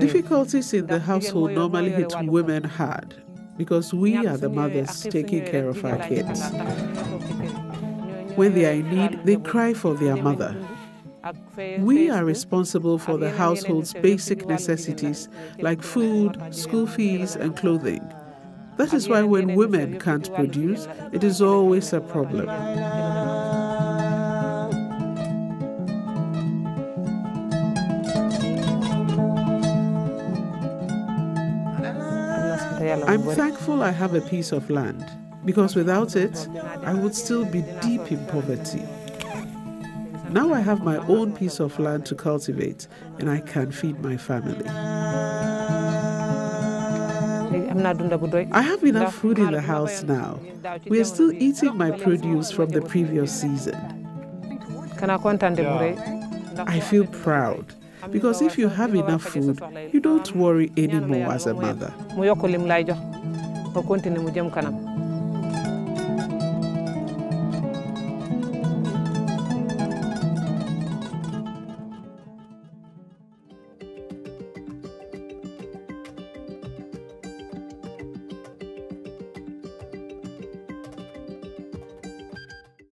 Difficulties in the household normally hit women hard because we are the mothers taking care of our kids. When they are in need, they cry for their mother. We are responsible for the household's basic necessities like food, school fees, and clothing. That is why when women can't produce, it is always a problem. I'm thankful I have a piece of land because without it, I would still be deep in poverty. Now I have my own piece of land to cultivate and I can feed my family. I have enough food in the house now. We are still eating my produce from the previous season. I feel proud because if you have enough food, you don't worry anymore as a mother.